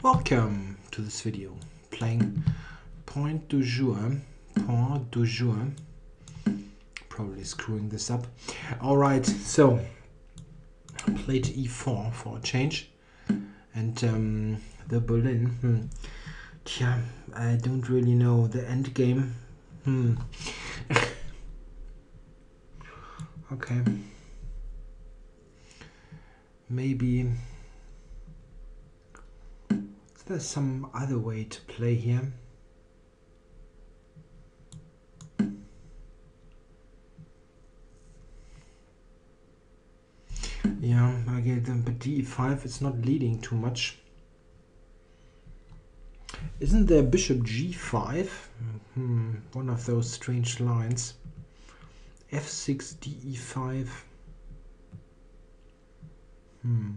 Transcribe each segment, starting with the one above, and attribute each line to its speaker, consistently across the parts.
Speaker 1: Welcome to this video playing Point du Jour. Point du Jour. Probably screwing this up. Alright, so played e4 for a change. And um, the Berlin. Hmm. Tja, I don't really know the end game. Hmm. okay. Maybe is there some other way to play here? Yeah, I get them, but d5 is not leading too much. Isn't there bishop g5? Hmm, one of those strange lines. f6, de5. Hmm.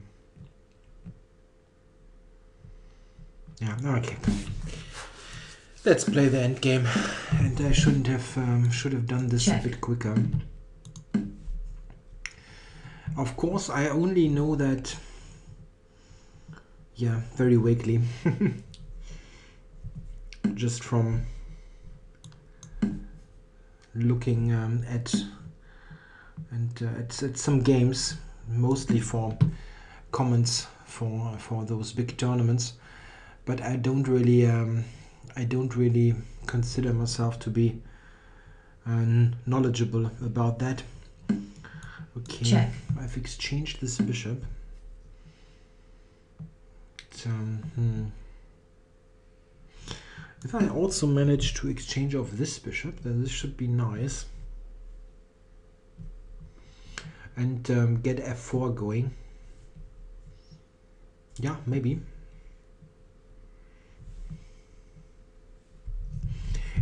Speaker 1: Yeah, okay. Let's play the end game. And I shouldn't have um, should have done this
Speaker 2: Check.
Speaker 1: a bit quicker. Of course, I only know that. Yeah, very vaguely. Just from looking um, at and uh, at, at some games, mostly for comments for for those big tournaments but I don't really um, I don't really consider myself to be uh, knowledgeable about that. Okay,
Speaker 2: Check.
Speaker 1: I've exchanged this bishop. So, hmm. If I also manage to exchange off this bishop, then this should be nice. And um, get f4 going. Yeah, maybe.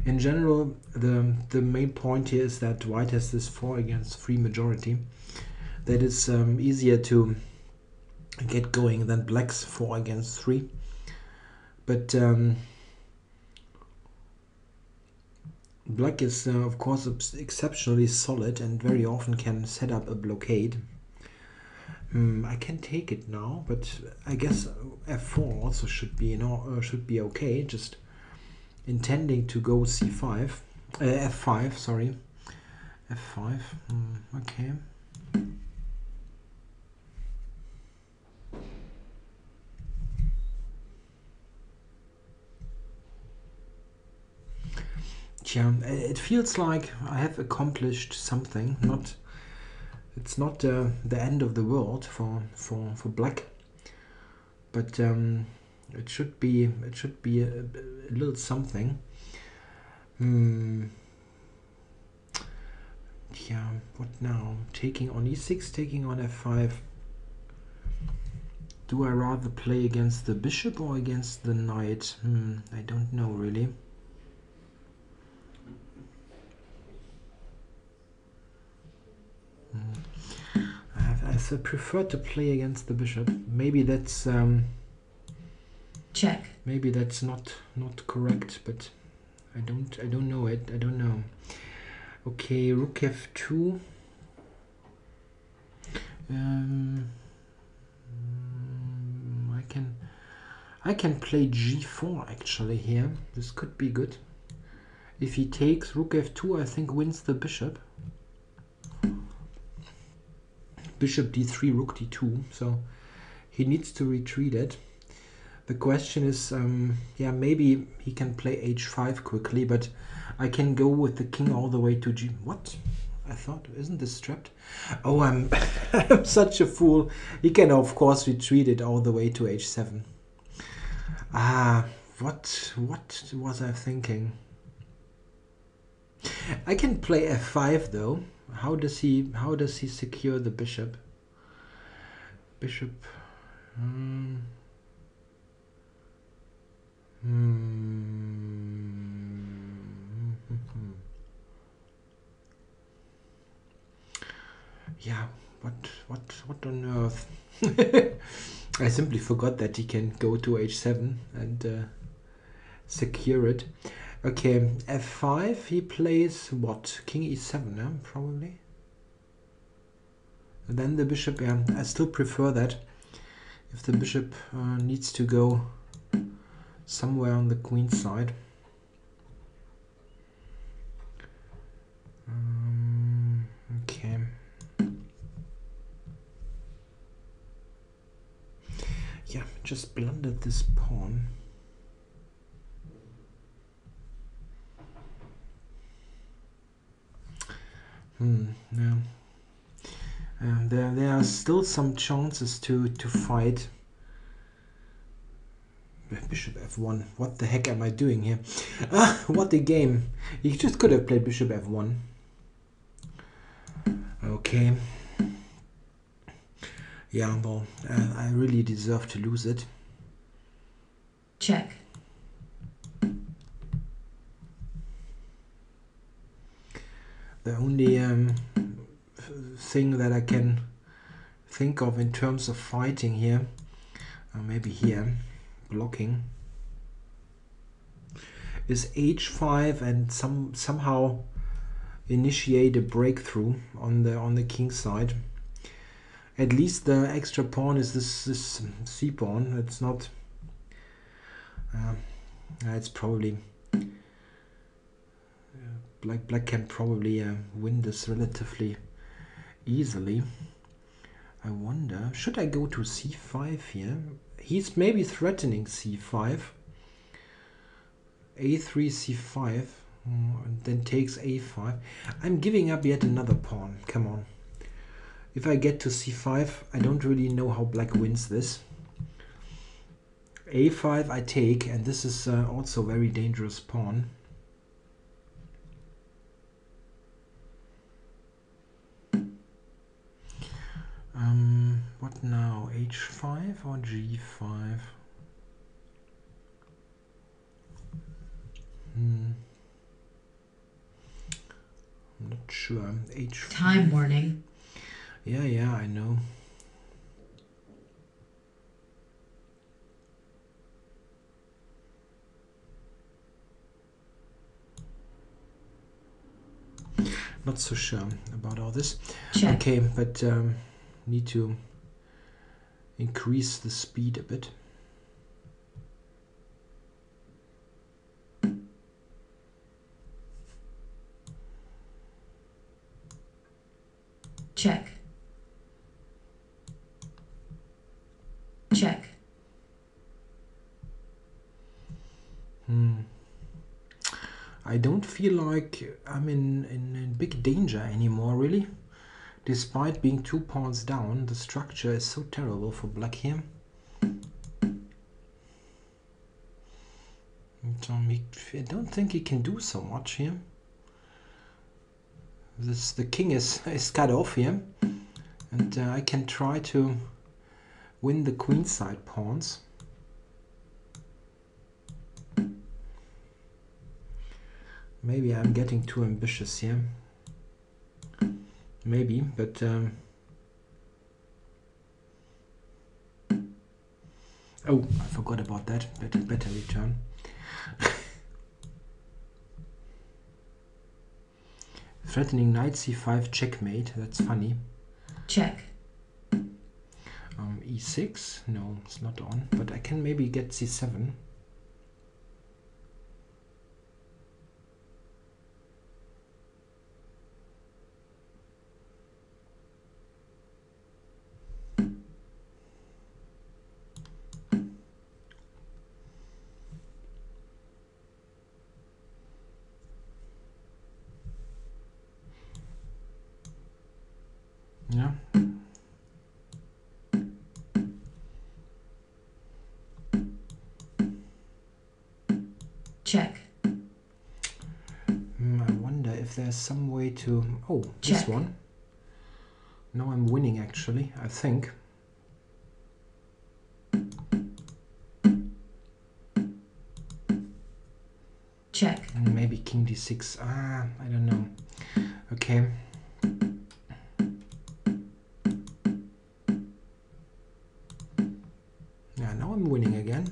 Speaker 1: In general, the the main point here is that white has this four against three majority. That is um, easier to get going than black's four against three. But um, black is uh, of course exceptionally solid and very often can set up a blockade. Hmm, I can take it now, but I guess f4 also should be you know uh, should be okay. Just intending to go c5 uh, f5 sorry. F5 mm, okay. Yeah it feels like I have accomplished something not it's not uh, the end of the world for for for black. But um, it should be it should be a, a little something. Hmm. Yeah what now? Taking on e6 taking on f5 do i rather play against the bishop or against the knight? Hmm i don't know really. Hmm. I, I prefer to play against the bishop. Maybe that's um,
Speaker 2: Check.
Speaker 1: maybe that's not not correct but i don't i don't know it i don't know. Okay rook f2 um i can i can play g4 actually here. This could be good. If he takes rook f2 i think wins the bishop. Bishop d3 rook d2 so he needs to retreat it the question is, um, yeah, maybe he can play h5 quickly, but I can go with the king all the way to g. What? I thought, isn't this trapped? Oh, I'm, I'm such a fool. He can, of course, retreat it all the way to h7. Ah, what, what was I thinking? I can play f5 though. How does he? How does he secure the bishop? Bishop. Hmm. Hmm. Yeah, what what what on earth? I simply forgot that he can go to h7 and uh, secure it. Okay, f5 he plays what? King e7, yeah, probably. And then the bishop, yeah, I still prefer that. If the bishop uh, needs to go somewhere on the queen side. Um, okay. Yeah, just blundered this pawn. Hmm, yeah. Um, there, there are still some chances to, to fight. Bishop f1. What the heck am I doing here? Ah, what a game. You just could have played bishop f1. Okay. Yeah, well, uh, I really deserve to lose it.
Speaker 2: Check.
Speaker 1: The only um, thing that I can think of in terms of fighting here, uh, maybe here, blocking, is h5 and some somehow initiate a breakthrough on the on the king side. At least the extra pawn is this this c pawn. It's not. Uh, it's probably black black can probably uh, win this relatively easily. I wonder, should I go to c5 here? He's maybe threatening c5. a3, c5, and then takes a5. I'm giving up yet another pawn. Come on. If I get to c5, I don't really know how black wins this. a5 I take, and this is uh, also very dangerous pawn. Um, what now? H5 or G5? Hmm. I'm not sure. H5.
Speaker 2: Time warning.
Speaker 1: Yeah, yeah, I know. Not so sure about all this.
Speaker 2: Check.
Speaker 1: Okay, but um, need to increase the speed a bit.
Speaker 2: Check. Check.
Speaker 1: Hmm. I don't feel like I'm in, in, in big danger anymore, really. Despite being two pawns down, the structure is so terrible for black here. I don't think he can do so much here. This the king is is cut off here, and uh, I can try to win the queenside pawns. Maybe I'm getting too ambitious here. Maybe, but um, oh, I forgot about that. Better, better return. Threatening knight c5 checkmate. That's funny.
Speaker 2: Check.
Speaker 1: Um, e6. No, it's not on. But I can maybe get c7. Yeah.
Speaker 2: Check.
Speaker 1: Hmm, I wonder if there's some way to. Oh, this one. Now I'm winning actually, I think.
Speaker 2: Check.
Speaker 1: Maybe king d6. Ah, I don't know. Okay. Yeah, now I'm winning again.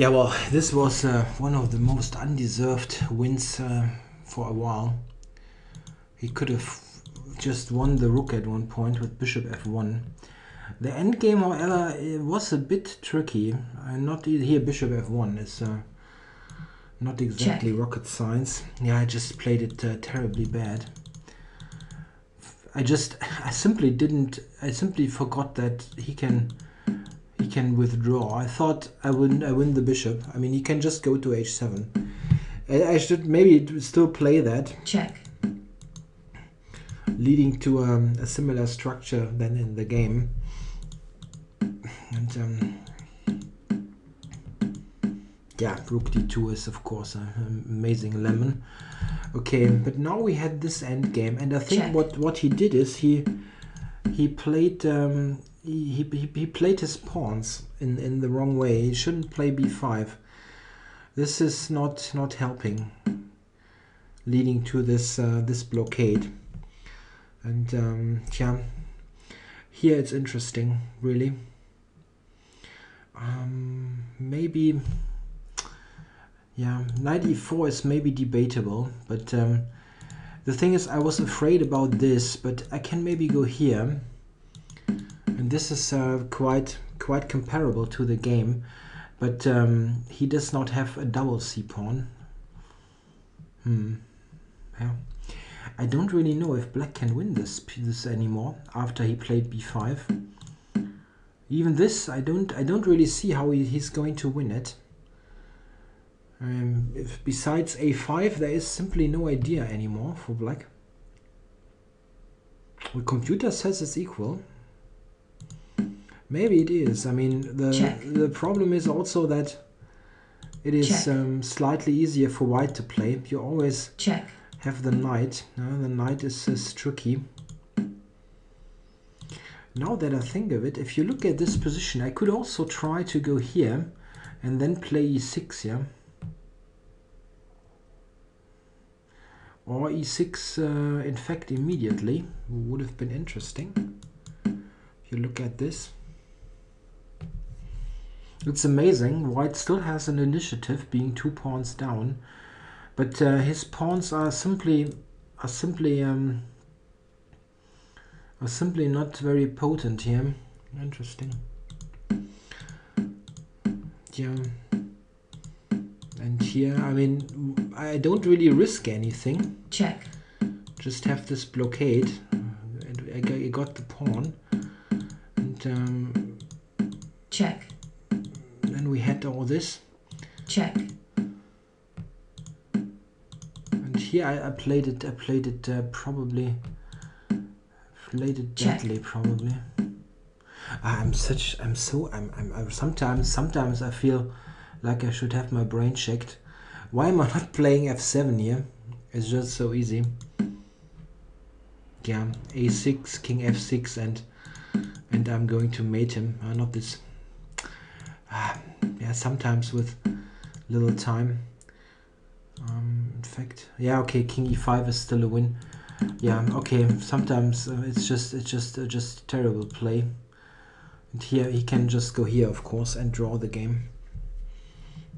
Speaker 1: Yeah, well, this was uh, one of the most undeserved wins uh, for a while. He could have just won the rook at one point with bishop f1. The endgame, however, it was a bit tricky. Uh, not here, bishop f1 is uh, not exactly rocket science. Yeah, I just played it uh, terribly bad. I just, I simply didn't, I simply forgot that he can, he can withdraw. I thought I win, I win the bishop. I mean, he can just go to h7. I, I should maybe still play that,
Speaker 2: Check.
Speaker 1: leading to um, a similar structure than in the game. And um, yeah, rook d2 is of course an amazing lemon. Okay, but now we had this end game, and I think
Speaker 2: Check.
Speaker 1: what what he did is he he played um, he, he he- played his pawns in in the wrong way. He shouldn't play b5. This is not not helping, leading to this uh, this blockade. And um, yeah, here it's interesting, really. Um, maybe, yeah, knight e4 is maybe debatable, but um, the thing is, I was afraid about this, but I can maybe go here, this is uh, quite quite comparable to the game, but um, he does not have a double c pawn. Hmm. Yeah. I don't really know if black can win this this anymore after he played b5. Even this, I don't I don't really see how he, he's going to win it. Um, if besides a5, there is simply no idea anymore for black. The computer says it's equal. Maybe it is. I mean, the
Speaker 2: Check.
Speaker 1: the problem is also that it is um, slightly easier for white to play. You always
Speaker 2: Check.
Speaker 1: have the knight. Uh, the knight is, is tricky. Now that I think of it, if you look at this position, I could also try to go here and then play e6, yeah? Or e6, uh, in fact, immediately. Would have been interesting. If you look at this. It's amazing. White still has an initiative, being two pawns down but uh, his pawns are simply are simply um, are simply not very potent here. Interesting. Yeah. And here, I mean, I don't really risk anything.
Speaker 2: Check.
Speaker 1: Just have this blockade. And I got- I got the pawn. And um,
Speaker 2: Check.
Speaker 1: We all this.
Speaker 2: Check.
Speaker 1: And here I, I played it. I played it uh, probably. Played it badly, probably. Ah, I'm such. I'm so. I'm, I'm. I'm. Sometimes. Sometimes I feel like I should have my brain checked. Why am I not playing f7 here? It's just so easy. Yeah, a6, king f6, and and I'm going to mate him. Uh, not this. Ah, yeah, sometimes with little time. Um, in fact, yeah, okay, king e5 is still a win. Yeah, okay. Sometimes uh, it's just it's just uh, just terrible play. And here he can just go here, of course, and draw the game.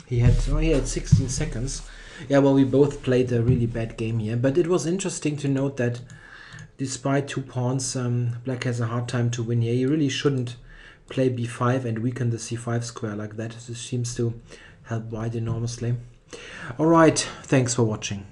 Speaker 1: He had oh, he had 16 seconds. Yeah, well, we both played a really bad game here, but it was interesting to note that despite two pawns, um, Black has a hard time to win here. He really shouldn't play b5 and weaken the c5 square like that. This seems to help White enormously. All right, thanks for watching.